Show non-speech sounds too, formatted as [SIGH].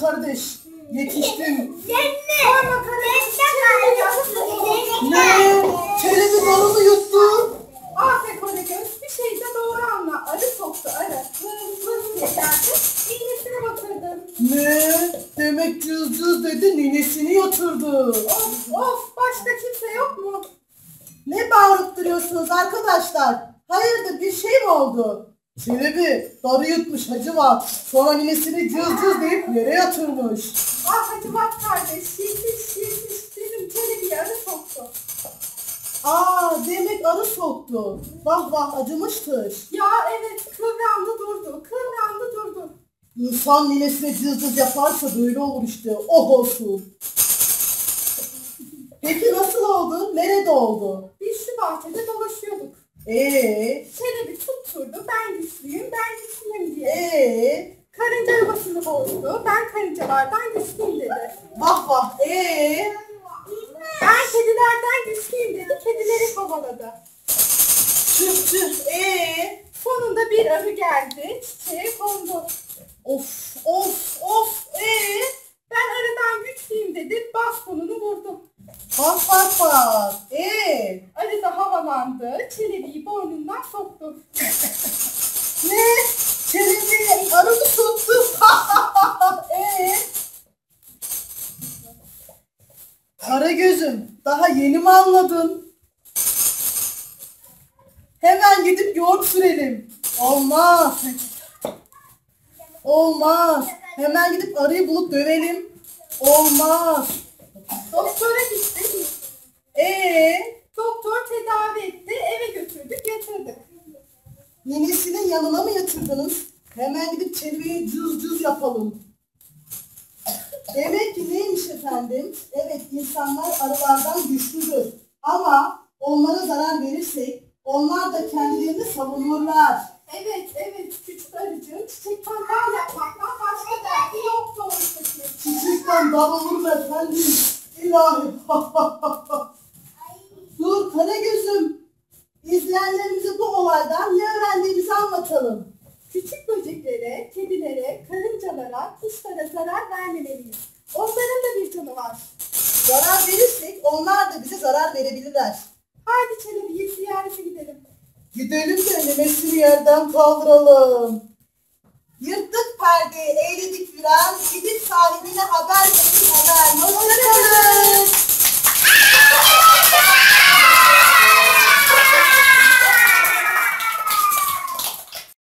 kardeş. Yetiştim. Sorma kardeş. Çelebi yaptı. Ne? Çelebi balonu yuttu. Aferin Karagöz. Bir şey de doğru anla. Arı soktu arı. Vız vız diye geldi. İğnesine batırdım. Ne? Demek cız cız dedi ninesini yatırdı. Of of. Başka kimse yok mu? Ne bağırıp duruyorsunuz arkadaşlar? Hayırdır bir şey mi oldu? Çelebi darı yutmuş hacı var. Sonra ninesini cız cız deyip yere yatırmış. Ah bak kardeş. Yetiş yetiş. Bizim Çelebi arı soktu. Aa demek arı soktu. Vah vah acımıştır. Ya evet kıvrandı durdu. Kıvrandı durdu. İnsan ninesine cız cız yaparsa böyle olur işte. Oh olsun. Peki nasıl oldu? Nerede oldu? Biz şu bahçede dolaşıyorduk. Ee, Çelebi tutturdu. Ben güçlüyüm, ben güçlüyüm diye. ee, Karınca yuvasını bozdu. Ben karıncalardan güçlüyüm dedi. vah vah, ee. Ben kedilerden güçlüyüm dedi. Kedileri kovaladı. Tüh tüh, ee. Sonunda bir arı geldi. Çiçeğe kondu. Of, of, of, ee. Ben arıdan güçlüyüm dedi. Bastonunu vurdu. Bak bak bak, ee. Arı havalandı. Çelebiyi boynundan soktu. [LAUGHS] Ne? Çelebi arı mı soktu? [LAUGHS] ee. Kara gözüm, daha yeni mi anladın? Hemen gidip yoğurt sürelim. Olmaz. Olmaz. Hemen gidip arıyı bulup dövelim. Olmaz. Ninesinin yanına mı yatırdınız? Hemen gidip çelebiye cız cız yapalım. Demek ki neymiş efendim? Evet insanlar arılardan güçlüdür. Ama onlara zarar verirsek onlar da kendilerini savunurlar. Evet evet küçük arıcığın çiçekten bal yapmaktan başka derdi yoktu oysa. Çiçekten dal olur efendim? İlahi. [LAUGHS] Dur Karagöz'üm. İzleyenlerimize bu olaydan ne öğrendiğimizi anlatalım. Küçük böceklere, kedilere, karıncalara, kuşlara zarar vermemeliyiz. Onların da bir canı var. Zarar verirsek onlar da bize zarar verebilirler. Haydi Çelebi'yi ziyarete gidelim. Gidelim de nemesini yerden kaldıralım. Yırttık perdeyi, eğledik viran, gidip sağ